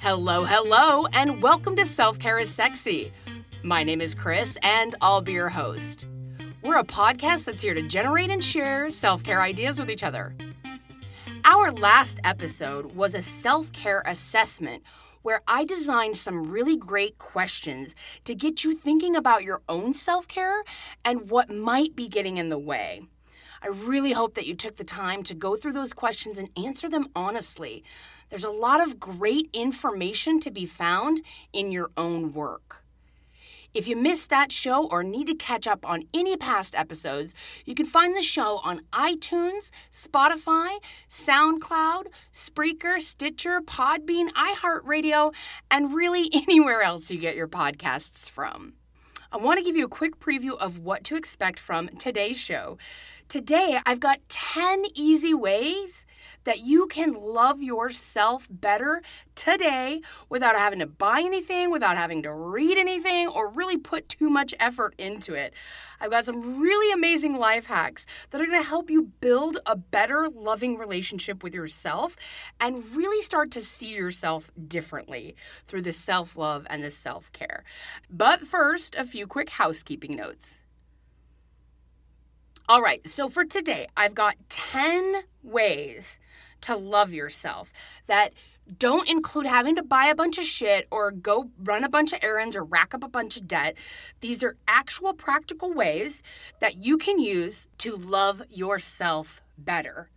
Hello, hello, and welcome to Self Care is Sexy. My name is Chris, and I'll be your host. We're a podcast that's here to generate and share self care ideas with each other. Our last episode was a self care assessment where I designed some really great questions to get you thinking about your own self care and what might be getting in the way. I really hope that you took the time to go through those questions and answer them honestly. There's a lot of great information to be found in your own work. If you missed that show or need to catch up on any past episodes, you can find the show on iTunes, Spotify, SoundCloud, Spreaker, Stitcher, Podbean, iHeartRadio, and really anywhere else you get your podcasts from. I want to give you a quick preview of what to expect from today's show. Today, I've got 10 easy ways that you can love yourself better today without having to buy anything, without having to read anything, or really put too much effort into it. I've got some really amazing life hacks that are going to help you build a better, loving relationship with yourself and really start to see yourself differently through the self love and the self care. But first, a few quick housekeeping notes. All right, so for today, I've got 10 ways to love yourself that don't include having to buy a bunch of shit or go run a bunch of errands or rack up a bunch of debt. These are actual practical ways that you can use to love yourself better.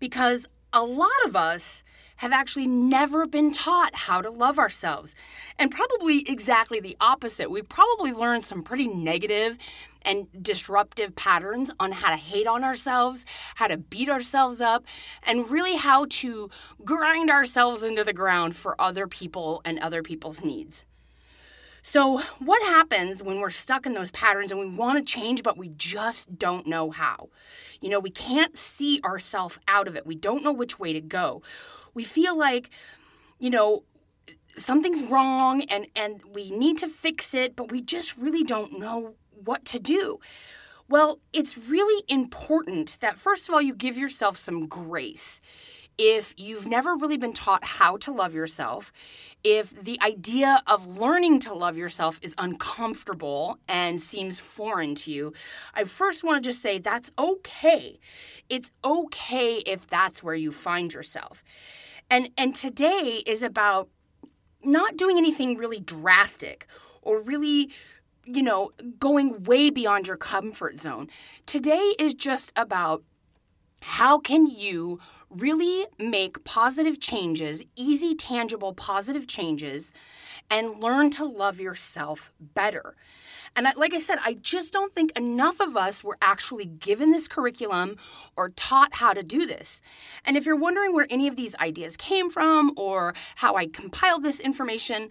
Because a lot of us have actually never been taught how to love ourselves. And probably exactly the opposite. We probably learned some pretty negative and disruptive patterns on how to hate on ourselves, how to beat ourselves up, and really how to grind ourselves into the ground for other people and other people's needs. So, what happens when we're stuck in those patterns and we want to change, but we just don't know how? You know, we can't see ourselves out of it. We don't know which way to go we feel like, you know, something's wrong and and we need to fix it, but we just really don't know what to do. Well, it's really important that first of all you give yourself some grace. If you've never really been taught how to love yourself, if the idea of learning to love yourself is uncomfortable and seems foreign to you, I first want to just say that's okay. It's okay if that's where you find yourself. And and today is about not doing anything really drastic or really you know going way beyond your comfort zone. Today is just about how can you really make positive changes, easy, tangible, positive changes, and learn to love yourself better? And I, like I said, I just don't think enough of us were actually given this curriculum or taught how to do this. And if you're wondering where any of these ideas came from or how I compiled this information,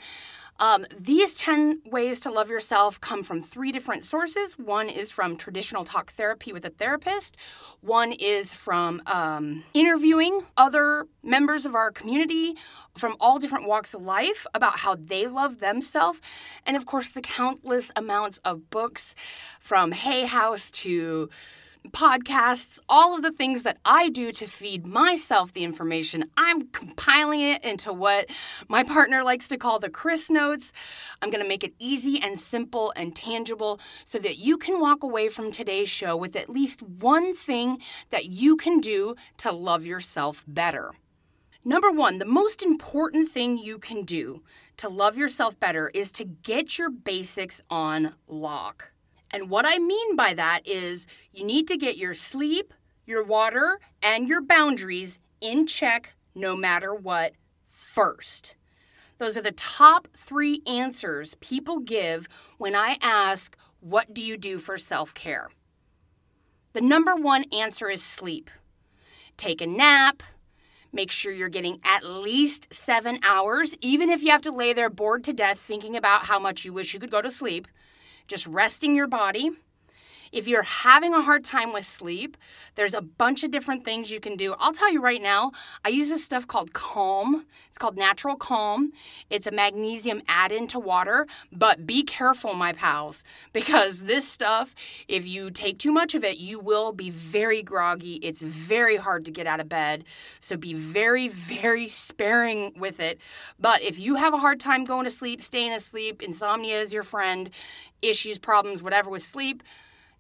um, these 10 ways to love yourself come from three different sources. One is from traditional talk therapy with a therapist, one is from um, interviewing other members of our community from all different walks of life about how they love themselves, and of course, the countless amounts of books from Hay House to podcasts, all of the things that I do to feed myself the information. I'm compiling it into what my partner likes to call the Chris notes. I'm going to make it easy and simple and tangible so that you can walk away from today's show with at least one thing that you can do to love yourself better. Number one, the most important thing you can do to love yourself better is to get your basics on lock. And what I mean by that is you need to get your sleep, your water, and your boundaries in check no matter what first. Those are the top three answers people give when I ask, What do you do for self care? The number one answer is sleep. Take a nap. Make sure you're getting at least seven hours, even if you have to lay there bored to death thinking about how much you wish you could go to sleep just resting your body. If you're having a hard time with sleep, there's a bunch of different things you can do. I'll tell you right now, I use this stuff called Calm. It's called Natural Calm. It's a magnesium add in to water, but be careful, my pals, because this stuff, if you take too much of it, you will be very groggy. It's very hard to get out of bed. So be very, very sparing with it. But if you have a hard time going to sleep, staying asleep, insomnia is your friend, issues, problems, whatever with sleep,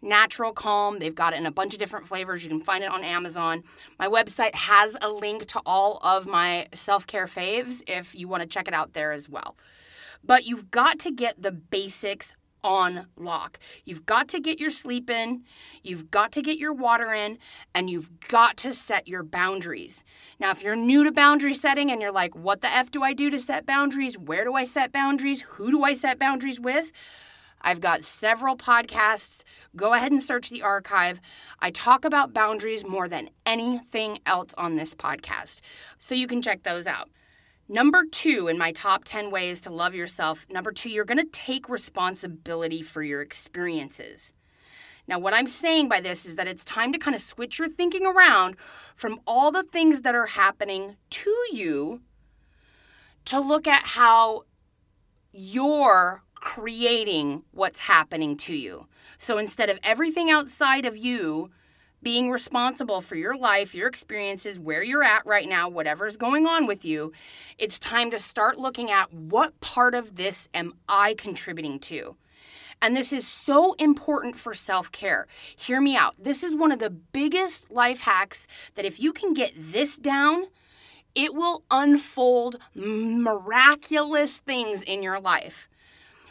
Natural Calm. They've got it in a bunch of different flavors. You can find it on Amazon. My website has a link to all of my self care faves if you want to check it out there as well. But you've got to get the basics on lock. You've got to get your sleep in, you've got to get your water in, and you've got to set your boundaries. Now, if you're new to boundary setting and you're like, what the F do I do to set boundaries? Where do I set boundaries? Who do I set boundaries with? I've got several podcasts. Go ahead and search the archive. I talk about boundaries more than anything else on this podcast. So you can check those out. Number two in my top 10 ways to love yourself, number two, you're going to take responsibility for your experiences. Now, what I'm saying by this is that it's time to kind of switch your thinking around from all the things that are happening to you to look at how you're creating what's happening to you. So instead of everything outside of you being responsible for your life, your experiences, where you're at right now, whatever's going on with you, it's time to start looking at what part of this am I contributing to? And this is so important for self care. Hear me out. This is one of the biggest life hacks that if you can get this down, it will unfold miraculous things in your life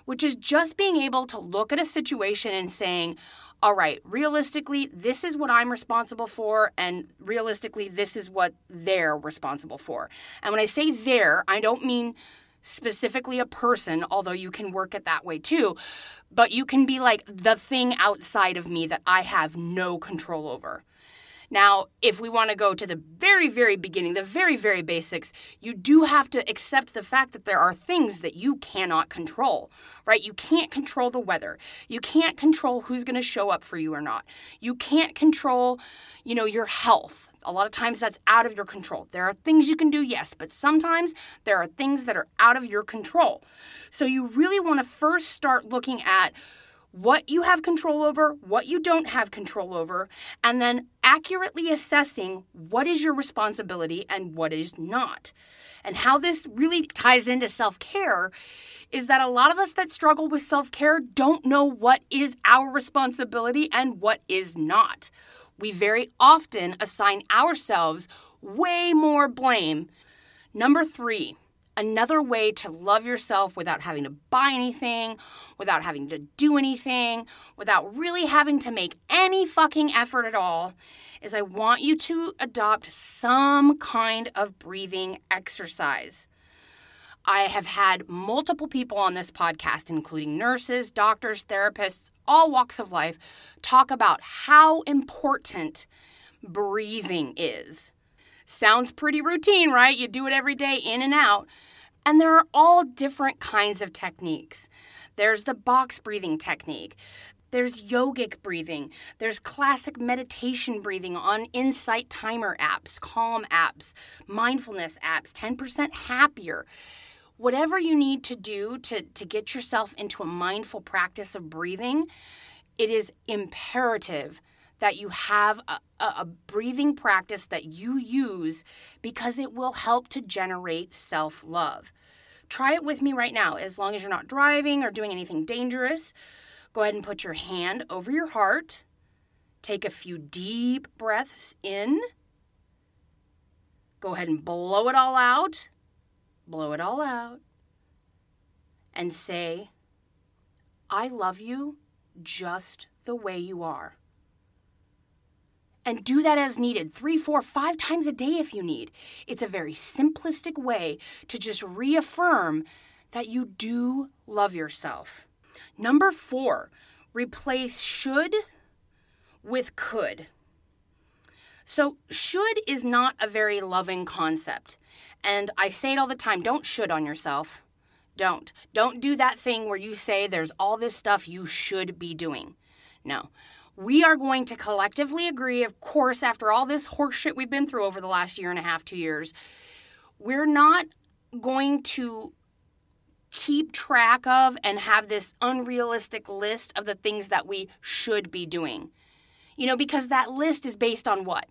which is just being able to look at a situation and saying, all right, realistically, this is what I'm responsible for, and realistically, this is what they're responsible for. And when I say they're, I don't mean specifically a person, although you can work it that way too, but you can be like the thing outside of me that I have no control over. Now, if we want to go to the very, very beginning, the very, very basics, you do have to accept the fact that there are things that you cannot control, right? You can't control the weather. You can't control who's going to show up for you or not. You can't control, you know, your health. A lot of times that's out of your control. There are things you can do, yes, but sometimes there are things that are out of your control. So you really want to first start looking at what you have control over, what you don't have control over, and then accurately assessing what is your responsibility and what is not. And how this really ties into self care is that a lot of us that struggle with self care don't know what is our responsibility and what is not. We very often assign ourselves way more blame. Number three, another way to love yourself without having to buy anything, without having to do anything, without really having to make any fucking effort at all, is I want you to adopt some kind of breathing exercise. I have had multiple people on this podcast, including nurses, doctors, therapists, all walks of life, talk about how important breathing is. Sounds pretty routine, right? You do it every day in and out. And there are all different kinds of techniques. There's the box breathing technique. There's yogic breathing. There's classic meditation breathing on Insight Timer apps, Calm apps, mindfulness apps, 10% happier. Whatever you need to do to, to get yourself into a mindful practice of breathing, it is imperative that you have a, a, breathing practice that you use because it will help to generate self love. Try it with me right now, as long as you're not driving or doing anything dangerous. Go ahead and put your hand over your heart. Take a few deep breaths in. Go ahead and blow it all out. Blow it all out. And say, I love you just the way you are and do that as needed three, four, five times a day if you need. It's a very simplistic way to just reaffirm that you do love yourself. Number four, replace should with could. So, should is not a very loving concept. And I say it all the time don't should on yourself. Don't. Don't do that thing where you say there's all this stuff you should be doing. No. We are going to collectively agree, of course, after all this horseshit we've been through over the last year and a half, two years, we're not going to keep track of and have this unrealistic list of the things that we should be doing. You know, because that list is based on what?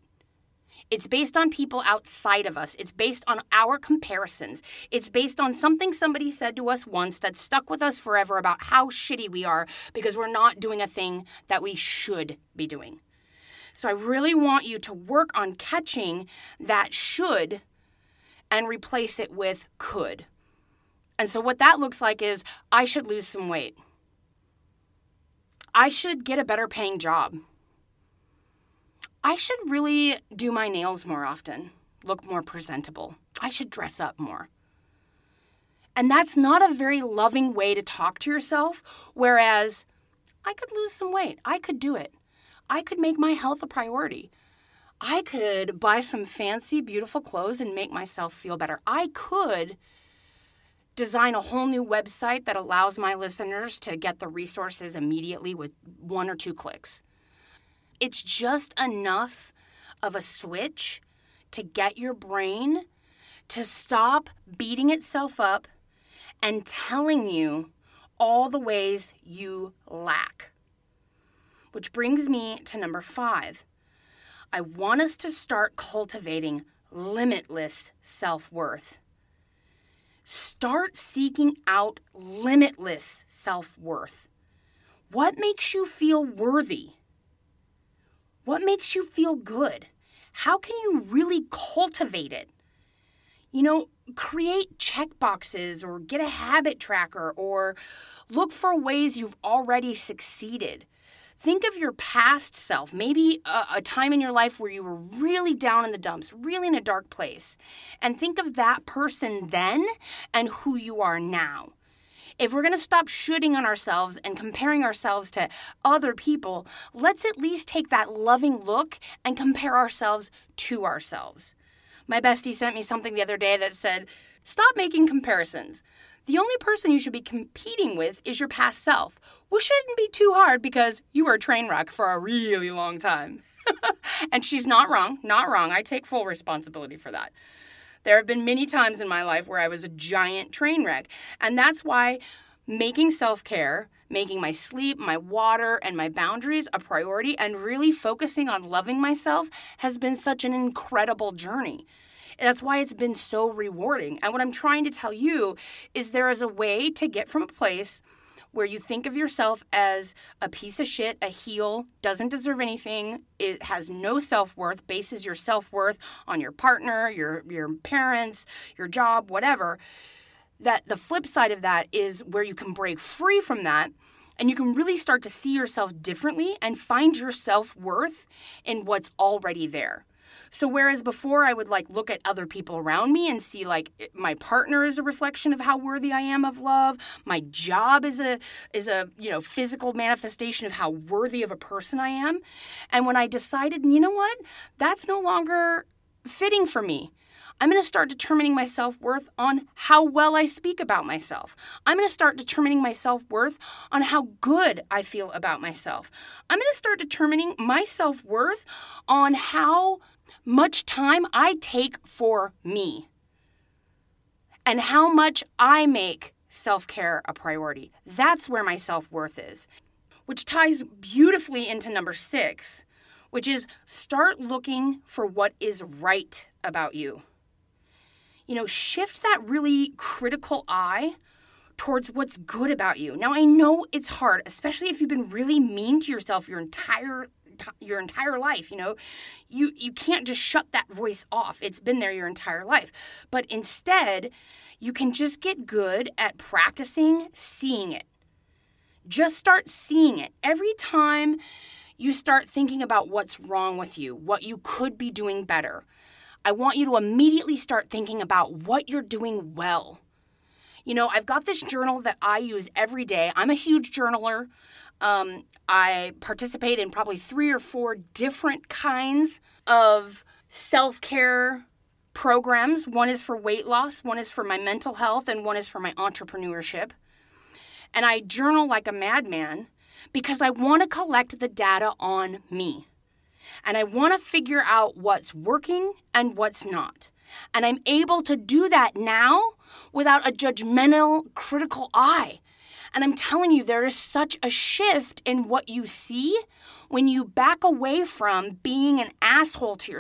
It's based on people outside of us. It's based on our comparisons. It's based on something somebody said to us once that stuck with us forever about how shitty we are because we're not doing a thing that we should be doing. So I really want you to work on catching that should and replace it with could. And so what that looks like is I should lose some weight. I should get a better paying job. I should really do my nails more often, look more presentable. I should dress up more. And that's not a very loving way to talk to yourself. Whereas, I could lose some weight. I could do it. I could make my health a priority. I could buy some fancy, beautiful clothes and make myself feel better. I could design a whole new website that allows my listeners to get the resources immediately with one or two clicks. It's just enough of a switch to get your brain to stop beating itself up and telling you all the ways you lack. Which brings me to number five. I want us to start cultivating limitless self worth. Start seeking out limitless self worth. What makes you feel worthy? What makes you feel good? How can you really cultivate it? You know, create check boxes or get a habit tracker or look for ways you've already succeeded. Think of your past self, maybe a, a, time in your life where you were really down in the dumps, really in a dark place, and think of that person then and who you are now if we're going to stop shooting on ourselves and comparing ourselves to other people, let's at least take that loving look and compare ourselves to ourselves. My bestie sent me something the other day that said, Stop making comparisons. The only person you should be competing with is your past self, which shouldn't be too hard because you were a train wreck for a really long time. and she's not wrong, not wrong. I take full responsibility for that. There have been many times in my life where I was a giant train wreck. And that's why making self care, making my sleep, my water, and my boundaries a priority, and really focusing on loving myself has been such an incredible journey. That's why it's been so rewarding. And what I'm trying to tell you is there is a way to get from a place where you think of yourself as a piece of shit, a heel, doesn't deserve anything, it has no self-worth, bases your self-worth on your partner, your your parents, your job, whatever. That the flip side of that is where you can break free from that and you can really start to see yourself differently and find your self-worth in what's already there. So whereas before I would like look at other people around me and see like my partner is a reflection of how worthy I am of love, my job is a is a, you know, physical manifestation of how worthy of a person I am. And when I decided, you know what? That's no longer fitting for me. I'm going to start determining my self worth on how well I speak about myself. I'm going to start determining my self worth on how good I feel about myself. I'm going to start determining my self worth on how much time I take for me and how much I make self care a priority. That's where my self worth is, which ties beautifully into number six, which is start looking for what is right about you. You know, shift that really critical eye towards what's good about you. Now, I know it's hard, especially if you've been really mean to yourself your entire your entire life you know? You you can't just shut that voice off. It's been there your entire life. But instead you can just get good at practicing seeing it. Just start seeing it. Every time you start thinking about what's wrong with you what you could be doing better i want you to immediately start thinking about what you're doing well. You know, I've got this journal that I use every day. I'm a huge journaler. Um, I participate in probably three or four different kinds of self care programs. One is for weight loss, one is for my mental health, and one is for my entrepreneurship. And I journal like a madman because I want to collect the data on me. And I want to figure out what's working and what's not. And I'm able to do that now without a judgmental, critical eye. And I'm telling you, there is such a shift in what you see when you back away from being an asshole to